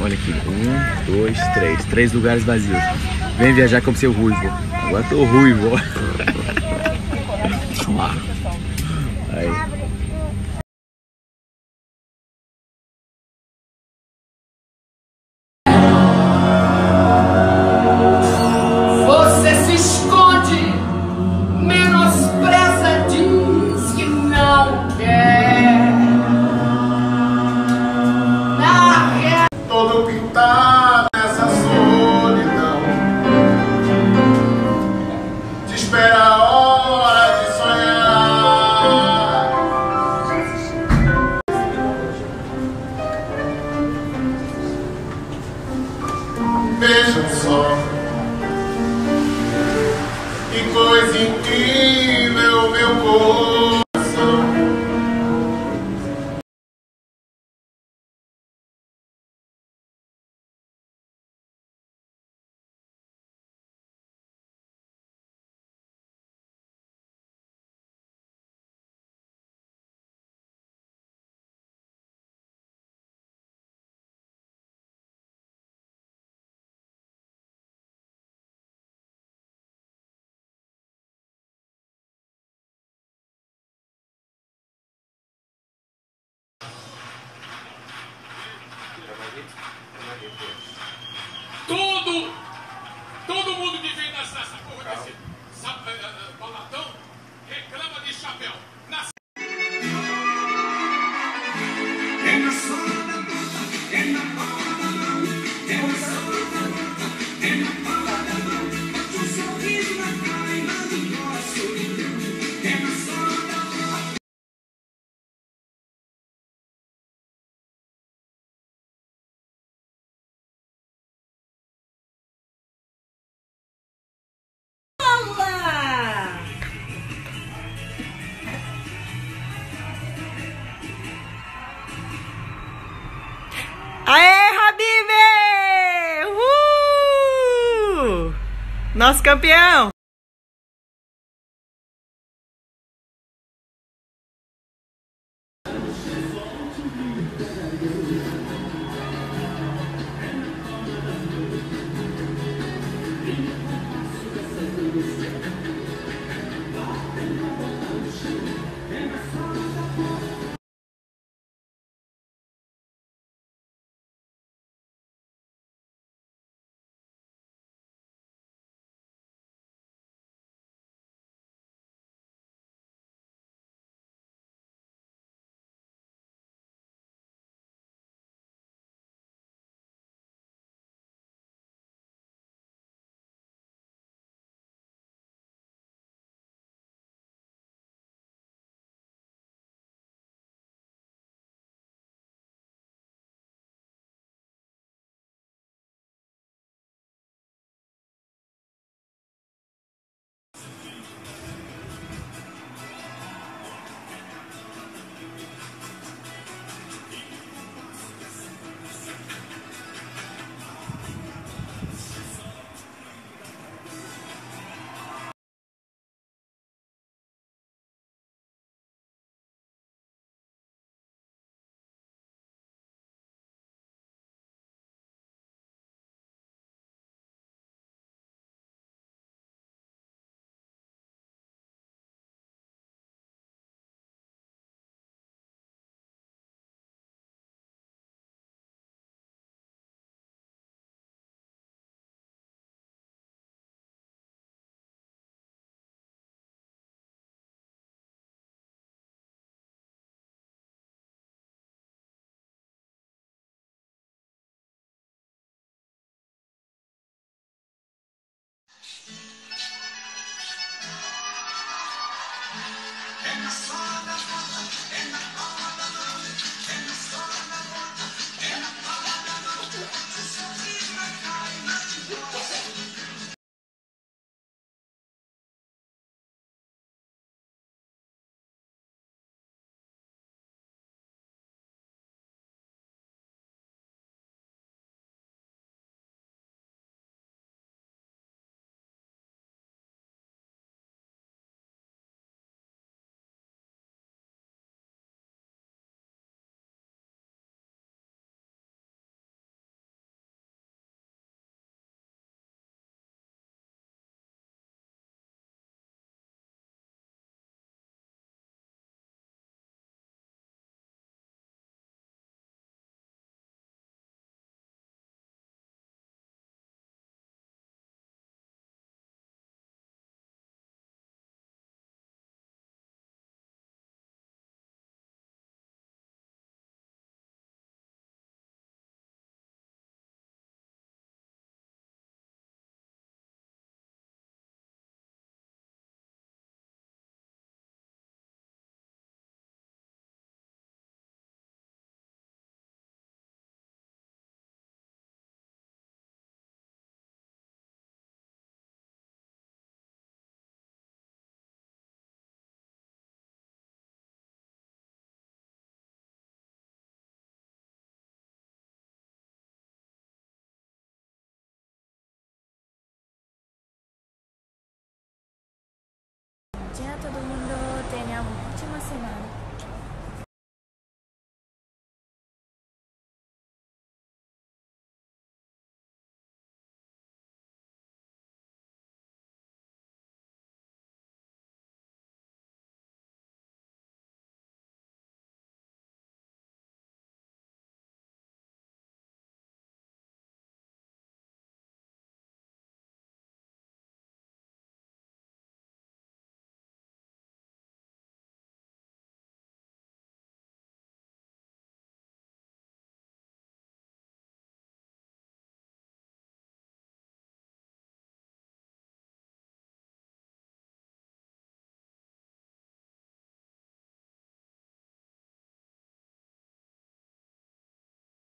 Olha aqui, um, dois, três. Três lugares vazios. Vem viajar como seu ruivo. Agora tô ruivo. Vamos lá, Aí. meu corpo. Nosso campeão!